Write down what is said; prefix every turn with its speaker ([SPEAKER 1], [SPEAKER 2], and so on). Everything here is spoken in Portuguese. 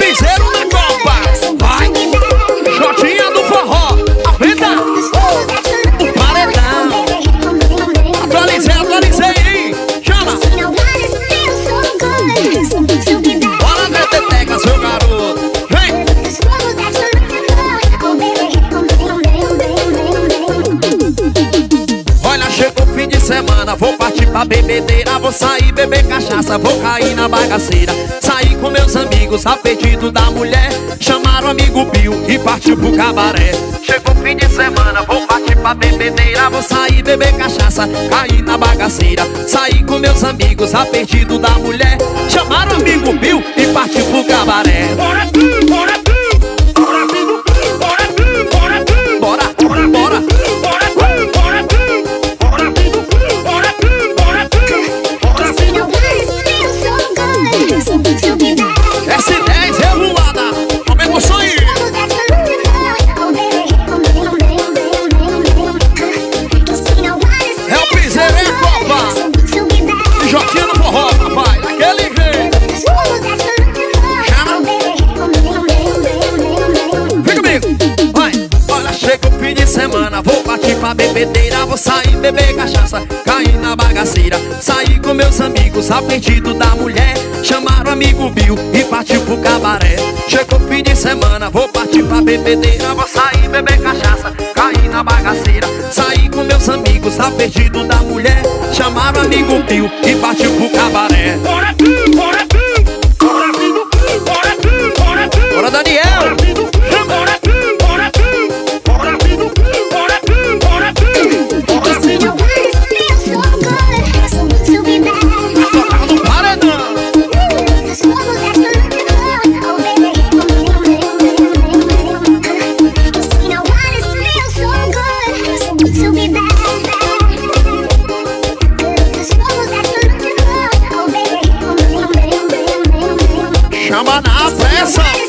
[SPEAKER 1] Fizeram um negócio. Semana, vou partir pra bebedeira Vou sair beber cachaça, vou cair na bagaceira. Sair com meus amigos, a pedido da mulher. Chamaram o amigo Bill e partiu pro cabaré. Chegou fim de semana, vou partir pra bebedeira Vou sair beber cachaça, cair na bagaceira. Sair com meus amigos, a pedido da mulher. Chamaram o amigo Bill e partiu pro cabaré.
[SPEAKER 2] Bora,
[SPEAKER 1] chega o fim de semana Vou partir pra bebedeira Vou sair beber cachaça Cair na bagaceira. Sair com meus amigos A pedido da mulher. Chamaram o amigo Bill E partiu pro cabaré. Chegou o fim de semana Vou partir pra bebedeira Vou sair beber cachaça Cair na bagaceira. Sair com meus amigos A pedido da mulher. Chamaram o amigo Bill E partiu pro cabaré.
[SPEAKER 2] Bora. Bora,
[SPEAKER 1] Chama na pressa